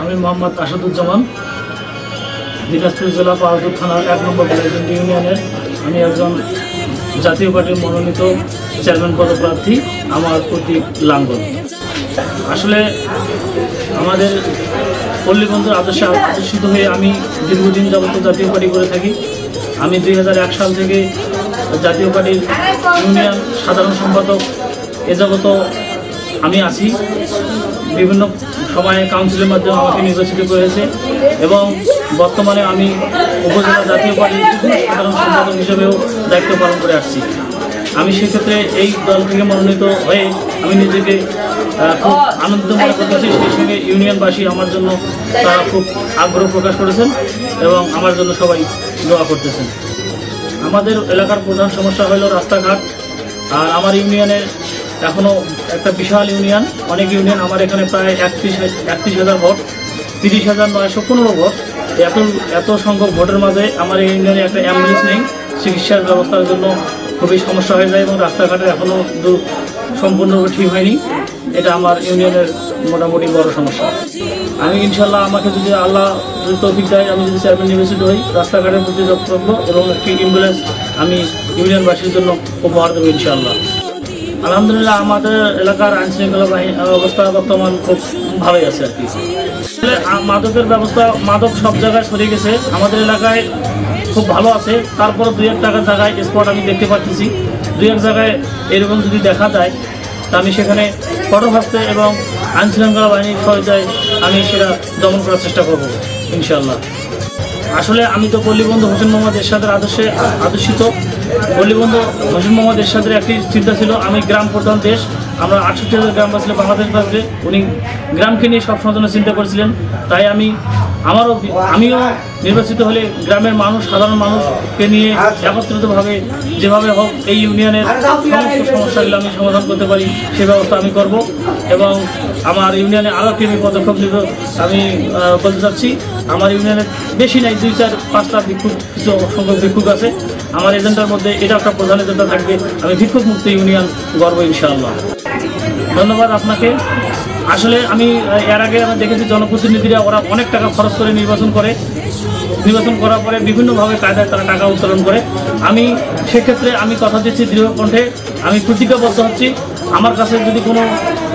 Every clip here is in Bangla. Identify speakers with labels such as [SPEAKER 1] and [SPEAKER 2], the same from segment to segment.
[SPEAKER 1] আমি মোহাম্মদ আসাদুজ্জামান, দিনাজপুর জেলা পাহাড়পুর থানার এক নম্বর প্রেসিডেন্ট ইউনিয়নের। আমি একজন জাতীয় পার্টির মনোনীত চেয়ারম্যান পদপ্রার্থী, আমার প্রতীক লাঙ্গল। আসলে আমাদের পল্লীবন্ধুর আদর্শে আদর্শিত হয়ে আমি দীর্ঘদিন যাবত জাতীয় পার্টি করে থাকি। আমি দুই হাজার এক সাল থেকে জাতীয় পার্টির ইউনিয়ন সাধারণ সম্পাদক এ যাবত আমি আছি। বিভিন্ন সময়ে কাউন্সিলের মাধ্যমে আমাকে নির্বাচিত করেছে এবং বর্তমানে আমি উপজেলা জাতীয় পার্টির সাধারণ সম্পাদক হিসেবেও দায়িত্ব পালন করে আসছি। আমি সেক্ষেত্রে এই দল থেকে মনোনীত হয়ে আমি নিজেকে খুব আনন্দিত মনে করতেছি, সেই সঙ্গে ইউনিয়নবাসী আমার জন্য তারা খুব আগ্রহ প্রকাশ করেছেন এবং আমার জন্য সবাই দোয়া করতেছেন। আমাদের এলাকার প্রধান সমস্যা হলো রাস্তাঘাট। আর আমার ইউনিয়নের এখনও একটা বিশাল ইউনিয়ন। অনেক ইউনিয়ন আমার এখানে প্রায় একত্রিশ একত্রিশ হাজার ভোট, তিরিশ হাজার নয়শো পনেরো ভোট। এত এত সংখ্যক ভোটের মাঝে আমার এই ইউনিয়নে একটা অ্যাম্বুলেন্স নেই। চিকিৎসার ব্যবস্থার জন্য খুবই সমস্যা হয়ে যায় এবং রাস্তাঘাটের এখনও সম্পূর্ণরূপে ঠিক হয়নি। এটা আমার ইউনিয়নের মোটামুটি বড় সমস্যা। আমি ইনশাল্লাহ আমাকে যদি আল্লাহ যদি তৌফিক দেয়, আমি যদি চেয়ারম্যান নির্বাচিত হই, রাস্তাঘাটের প্রতি যত্ন এবং একটি অ্যাম্বুলেন্স আমি ইউনিয়নবাসীর জন্য উপহার দেবো ইনশাল্লাহ আলহামদুলিল্লাহ, আমাদের এলাকার আইন শৃঙ্খলা অবস্থা বর্তমান খুব ভালোই আছে আর কি। মাদকের ব্যবস্থা, মাদক সব জায়গায় সরে গেছে। আমাদের এলাকায় খুব ভালো আছে। তারপর দুই এক টাকার জায়গায় স্পট আমি দেখতে পাচ্ছি। দুই এক জায়গায় এরকম যদি দেখা যায়, তা আমি সেখানে ফটো ভাসতে এবং আইন শৃঙ্খলা বাহিনীর সহায়তায় আমি সেটা দমন করার চেষ্টা করব ইনশাল্লাহ আসলে আমি তো পল্লীবন্ধু হোসেন মোহাম্মদ এরশাদের আদর্শে আদর্শিত। পল্লীবন্ধু হোসেন মোহাম্মদ এরশাদের একটি চিন্তা ছিল, আমি গ্রাম প্রধান দেশ, আমরা আটষট্টি হাজার গ্রাম বাঁচলে বাংলাদেশ বাঁচবে উনি গ্রামকে নিয়ে সবসময় জন্য চিন্তা করেছিলেন। তাই আমি, আমারও আমিও নির্বাচিত হলে গ্রামের মানুষ, সাধারণ মানুষকে নিয়ে একত্রিতভাবে যেভাবে হোক এই ইউনিয়নের সমস্ত সমস্যাগুলো আমি সমাধান করতে পারি, সে ব্যবস্থা আমি করব। এবং আমার ইউনিয়নে আরও একটি পদক্ষেপ নেব আমি বলতে চাচ্ছি। আমার ইউনিয়নে বেশি নাই, দুই চার, পাঁচটা ভিক্ষুক, কিছু সংখ্যক ভিক্ষুক আছে। আমার এজেন্ডার মধ্যে এটা একটা প্রধান এজেন্ডা থাকবে। আমি ভিক্ষুক মুক্ত ইউনিয়ন গর্ব ইনশাআল্লাহ। ধন্যবাদ আপনাকে। আসলে আমি এর আগে আমরা দেখেছি জনপ্রতিনিধিরা, ওরা অনেক টাকা খরচ করে নির্বাচন করে। নির্বাচন করার পরে বিভিন্নভাবে কায়দায় তারা টাকা উত্তোলন করে। আমি সেক্ষেত্রে আমি কথা দিচ্ছি দৃঢ় কণ্ঠে। আমি প্রতিজ্ঞাবদ্ধ হচ্ছি, আমার কাছে যদি কোনো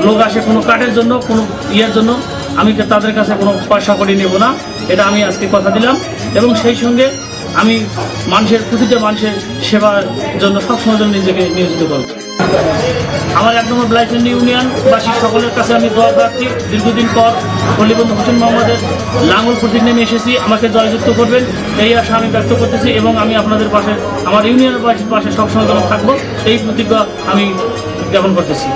[SPEAKER 1] লোক আসে কোনো কার্ডের জন্য, কোনো ইয়ের জন্য আমি তাদের কাছে কোনো পয়সা করে নেব না, এটা আমি আজকে কথা দিলাম। এবং সেই সঙ্গে আমি মানুষের প্রতিটা মানুষের সেবার জন্য সবসময় জন্য নিজেকে নিয়োজিত করব। আমার এক নম্বর ইউনিয়ন, বাসী সকলের কাছে আমি দোয়া প্রার্থী। দীর্ঘদিন পর পল্লীবন্ধু হোসেন মোহাম্মদের লাঙ্গল প্রতীক নেমে এসেছি। আমাকে জয়যুক্ত করবেন, এই আশা আমি ব্যক্ত করতেছি এবং আমি আপনাদের পাশে আমার ইউনিয়নের পাশে সবসময় যেন থাকব, এই প্রতিজ্ঞা আমি জ্ঞাপন করতেছি।